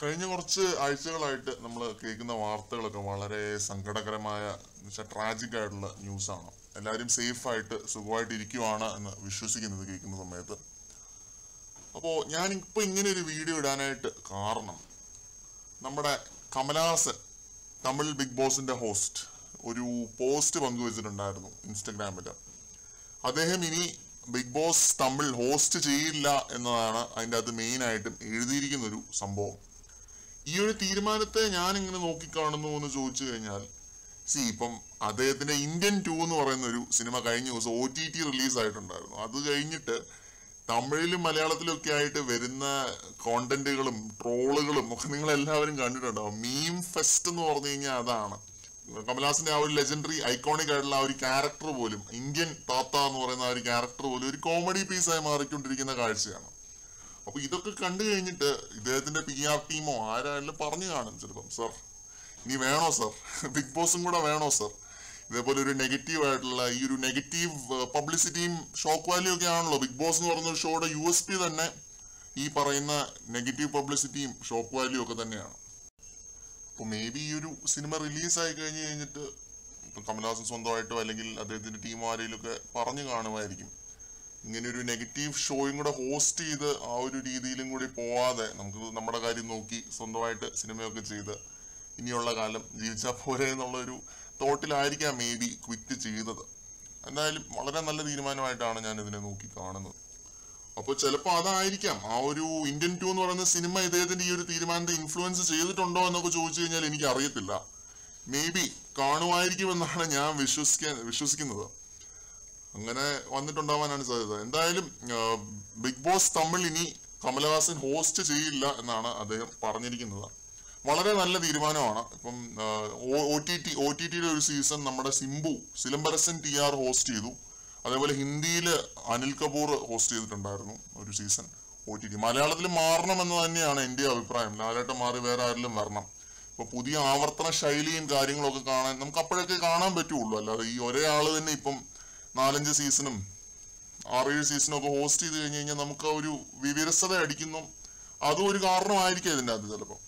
കഴിഞ്ഞ കുറച്ച് ആഴ്ചകളായിട്ട് നമ്മൾ കേൾക്കുന്ന വാർത്തകളൊക്കെ വളരെ സങ്കടകരമായ ട്രാജിക് ആയിട്ടുള്ള ന്യൂസാണ് എല്ലാവരും സേഫ് ആയിട്ട് സുഖമായിട്ട് ഇരിക്കുവാണ് എന്ന് വിശ്വസിക്കുന്നത് കേൾക്കുന്ന സമയത്ത്. അപ്പോൾ ഞാൻ ഇപ്പോൾ ഇങ്ങനെ ഒരു വീഡിയോ ഇടാനായിട്ട് കാരണം നമ്മുടെ കമലഹാസൻ തമിഴ് ബിഗ് ബോസിന്റെ ഹോസ്റ്റ് ഒരു പോസ്റ്റ് പങ്കുവച്ചിട്ടുണ്ടായിരുന്നു ഇൻസ്റ്റഗ്രാമിൽ അദ്ദേഹം ഇനി ബിഗ് ബോസ് തമിഴ് ഹോസ്റ്റ് ചെയ്യില്ല എന്നതാണ് അതിന്റെ അത് മെയിനായിട്ടും എഴുതിയിരിക്കുന്ന ഒരു സംഭവം. ഈ ഒരു തീരുമാനത്തെ ഞാൻ ഇങ്ങനെ നോക്കിക്കാണുന്നു എന്ന് ചോദിച്ചു കഴിഞ്ഞാൽ സി ഇപ്പം അദ്ദേഹത്തിന്റെ ഇന്ത്യൻ ടു എന്ന് പറയുന്ന ഒരു സിനിമ കഴിഞ്ഞ ദിവസം ഒ ടി ടി റിലീസ് ആയിട്ടുണ്ടായിരുന്നു. അത് കഴിഞ്ഞിട്ട് തമിഴിലും മലയാളത്തിലും ഒക്കെ ആയിട്ട് വരുന്ന കോണ്ടന്റുകളും ട്രോളുകളും ഒക്കെ നിങ്ങൾ എല്ലാവരും കണ്ടിട്ടുണ്ടാവും. മീം ഫെസ്റ്റ് എന്ന് പറഞ്ഞു കഴിഞ്ഞാൽ അതാണ്. കമൽഹാസന്റെ ആ ഒരു ലെജൻഡറി ഐക്കോണിക് ആയിട്ടുള്ള ആ ഒരു ക്യാരക്ടർ പോലും ഇന്ത്യൻ താത്ത എന്ന് പറയുന്ന ആ ഒരു ക്യാരക്ടർ പോലും ഒരു കോമഡി പീസായി മാറിക്കൊണ്ടിരിക്കുന്ന കാഴ്ചയാണ്. അപ്പൊ ഇതൊക്കെ കണ്ടു കഴിഞ്ഞിട്ട് ഇദ്ദേഹത്തിന്റെ പി ആർ ടീമോ ആരായാലും പറഞ്ഞു കാണും ചിലപ്പം സർ ഇനി വേണോ സർ ബിഗ് ബോസും കൂടെ വേണോ സർ ഇതേപോലെ ഒരു നെഗറ്റീവ് ആയിട്ടുള്ള ഈ ഒരു നെഗറ്റീവ് പബ്ലിസിറ്റിയും ഷോക്ക് വാല്യൂ ഒക്കെ ആണല്ലോ. ബിഗ് ബോസ് എന്ന് പറഞ്ഞ ഷോയുടെ യു എസ് പി തന്നെ ഈ പറയുന്ന നെഗറ്റീവ് പബ്ലിസിറ്റിയും ഷോക്ക് വാല്യൂ ഒക്കെ തന്നെയാണ്. അപ്പോൾ മേ ബി ഈ ഒരു സിനിമ റിലീസായി കഴിഞ്ഞ് കഴിഞ്ഞിട്ട് ഇപ്പം കമൽഹാസൻ സ്വന്തമായിട്ടോ അല്ലെങ്കിൽ അദ്ദേഹത്തിന്റെ ടീമോ ആരെങ്കിലും ഒക്കെ പറഞ്ഞു കാണുമായിരിക്കും. ഇങ്ങനെ ഒരു നെഗറ്റീവ് ഷോയും കൂടെ ഹോസ്റ്റ് ചെയ്ത് ആ ഒരു രീതിയിലും കൂടി പോവാതെ നമുക്ക് നമ്മുടെ കാര്യം നോക്കി സ്വന്തമായിട്ട് സിനിമയൊക്കെ ചെയ്ത് ഇനിയുള്ള കാലം ജീവിച്ചാൽ പോരെ എന്നുള്ളൊരു തോട്ടിലായിരിക്കാം മേ ബി ക്വിറ്റ് ചെയ്തത്. എന്തായാലും വളരെ നല്ല തീരുമാനമായിട്ടാണ് ഞാൻ ഇതിനെ നോക്കി കാണുന്നത്. അപ്പോൾ ചിലപ്പോൾ അതായിരിക്കാം ആ ഒരു ഇന്ത്യൻ ടു എന്ന് പറയുന്ന സിനിമ ഇദ്ദേഹത്തിന്റെ ഈ ഒരു തീരുമാനത്തെ ഇൻഫ്ലുവൻസ് ചെയ്തിട്ടുണ്ടോ എന്നൊക്കെ ചോദിച്ചു കഴിഞ്ഞാൽ എനിക്ക് അറിയത്തില്ല മേ ബി കാണുമായിരിക്കുമെന്നാണ് ഞാൻ വിശ്വസിക്കാൻ വിശ്വസിക്കുന്നത്. അങ്ങനെ വന്നിട്ടുണ്ടാവാനാണ് സാധ്യത. എന്തായാലും ബിഗ് ബോസ് തമിഴ് ഇനി കമലഹാസൻ ഹോസ്റ്റ് ചെയ്യില്ല എന്നാണ് അദ്ദേഹം പറഞ്ഞിരിക്കുന്നത്. വളരെ നല്ല തീരുമാനമാണ്. ഇപ്പം O T T O T ടിയുടെ ഒരു സീസൺ നമ്മുടെ Simbu Silambarasan T R host ചെയ്തു. അതേപോലെ ഹിന്ദിയിൽ അനിൽ കപൂർ ഹോസ്റ്റ് ചെയ്തിട്ടുണ്ടായിരുന്നു ഒരു സീസൺ ഒ ടി ടി മലയാളത്തിൽ മാറണം എന്ന് തന്നെയാണ് എന്റെ അഭിപ്രായം. ലാലേട്ടം മാറി വേറെ ആരെങ്കിലും വരണം. ഇപ്പൊ പുതിയ ആവർത്തന ശൈലിയും കാര്യങ്ങളൊക്കെ കാണാൻ നമുക്ക് അപ്പോഴൊക്കെ കാണാൻ പറ്റുള്ളൂ. അല്ലാതെ ഈ ഒരേ ആൾ തന്നെ ഇപ്പം നാലഞ്ച് സീസണും ആറേഴ് സീസണും ഒക്കെ ഹോസ്റ്റ് ചെയ്ത് കഴിഞ്ഞ് കഴിഞ്ഞാൽ നമുക്ക് ഒരു വിവിരസത അടിക്കുന്നു. അതും ഒരു കാരണമായിരിക്കും ഇതിന്റെ അത് ചിലപ്പോൾ.